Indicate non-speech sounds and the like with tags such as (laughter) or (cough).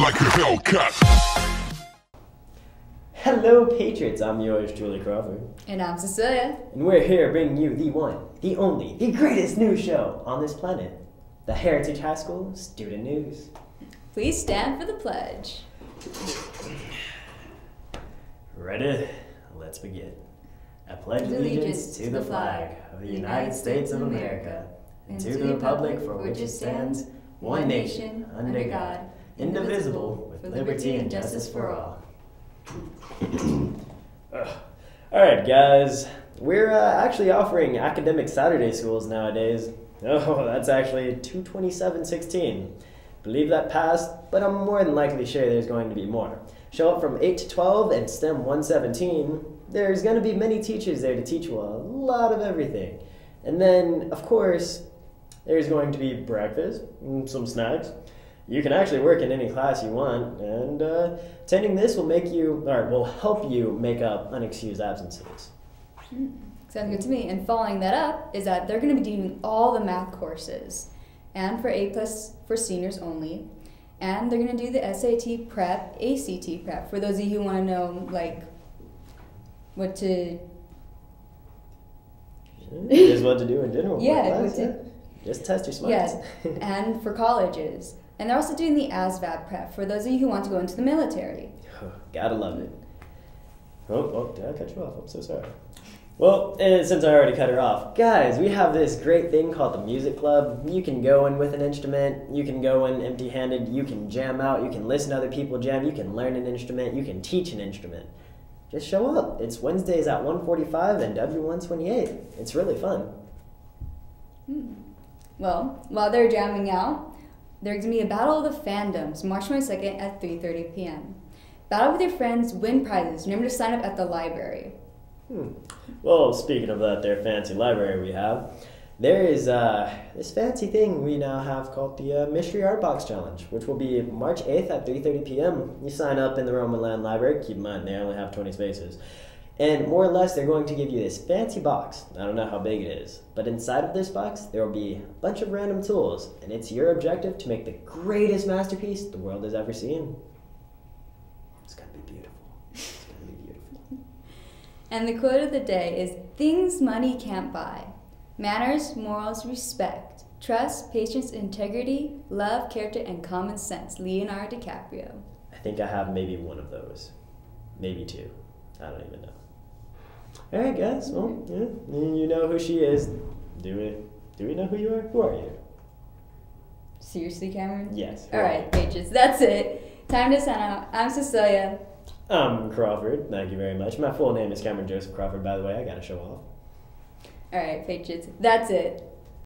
Hellcat. Hello, Patriots. I'm yours, Julie Crawford. And I'm Cecilia. And we're here bringing you the one, the only, the greatest news show on this planet the Heritage High School Student News. Please stand for the pledge. Ready? Let's begin. I pledge allegiance to the flag of the United States of America and to the republic for which it stands, one nation, under God, indivisible, with liberty and justice for all. All right, guys. We're uh, actually offering academic Saturday schools nowadays. (laughs) Oh, that's actually 22716. Believe that passed, but I'm more than likely sure there's going to be more. Show up from 8 to 12 and STEM 117. There's going to be many teachers there to teach you a lot of everything. And then, of course, there's going to be breakfast, and some snacks. You can actually work in any class you want, and uh, attending this will make you, or will help you make up unexcused absences. Sounds good to me. And following that up is that they're going to be doing all the math courses, and for A plus for seniors only. And they're going to do the SAT prep, ACT prep for those of you who want to know like what to Here's what to do in general. (laughs) Yeah, What what class, to- yeah. Just test your smarts. Yes, and for colleges. And they're also doing the ASVAB prep for those of you who want to go into the military. (sighs) Gotta love it. Oh, oh, did I cut you off? I'm so sorry. Well, and since I already cut her off, guys, we have this great thing called the Music Club. You can go in with an instrument, you can go in empty handed, you can jam out, you can listen to other people jam, you can learn an instrument, you can teach an instrument. Just show up. It's Wednesdays at 145 and W128. It's really fun. Hmm. Well, while they're jamming out, there's gonna be a battle of the fandoms, March 22nd at 3:30 p.m. Battle with your friends, win prizes. Remember to sign up at the library. Hmm. Well, speaking of that, there fancy library we have, there is uh, this fancy thing we now have called the uh, Mystery Art Box Challenge, which will be March 8th at 3:30 p.m. You sign up in the Roman Land Library. Keep in mind they only have 20 spaces, and more or less they're going to give you this fancy box. I don't know how big it is, but inside of this box there will be a bunch of random tools, and it's your objective to make the greatest masterpiece the world has ever seen. It's gonna be beautiful. It's gonna be beautiful. (laughs) And the quote of the day is Things money can't buy manners, morals, respect, trust, patience, integrity, love, character, and common sense. Leonardo DiCaprio. I think I have maybe one of those. Maybe two. I don't even know. All right, guys. Well, yeah, you know who she is. Do we? Do we know who you are? Who are you? Seriously, Cameron? Yes. All right, pages. That's it. Time to sign out. I'm Cecilia. I'm Crawford. Thank you very much. My full name is Cameron Joseph Crawford. By the way, I gotta show off. All right, pages. That's it.